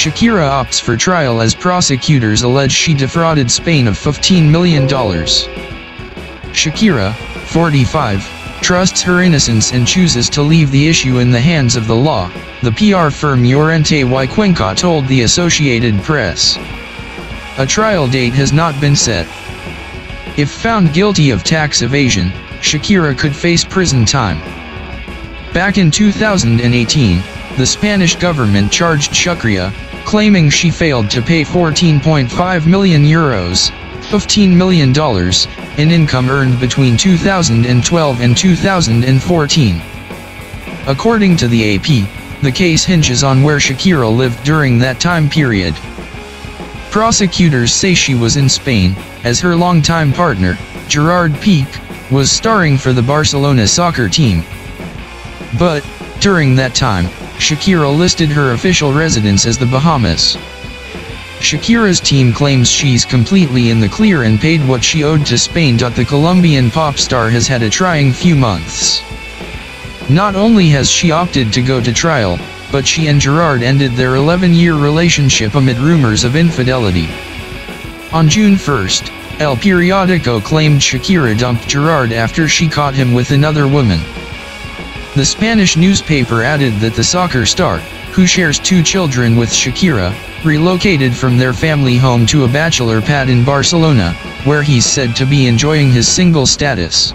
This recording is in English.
Shakira opts for trial as prosecutors allege she defrauded Spain of $15 million. Shakira, 45, trusts her innocence and chooses to leave the issue in the hands of the law, the PR firm Llorente y Cuenca told the Associated Press. A trial date has not been set. If found guilty of tax evasion, Shakira could face prison time. Back in 2018, the Spanish government charged Shakira, claiming she failed to pay 14.5 million euros, $15 million, in income earned between 2012 and 2014. According to the AP, the case hinges on where Shakira lived during that time period. Prosecutors say she was in Spain, as her longtime partner, Gerard Piqué, was starring for the Barcelona soccer team. But, during that time, Shakira listed her official residence as the Bahamas. Shakira's team claims she's completely in the clear and paid what she owed to Spain. The Colombian pop star has had a trying few months. Not only has she opted to go to trial, but she and Gerard ended their 11-year relationship amid rumors of infidelity. On June 1, El Periodico claimed Shakira dumped Gerard after she caught him with another woman. The Spanish newspaper added that the soccer star, who shares two children with Shakira, relocated from their family home to a bachelor pad in Barcelona, where he's said to be enjoying his single status.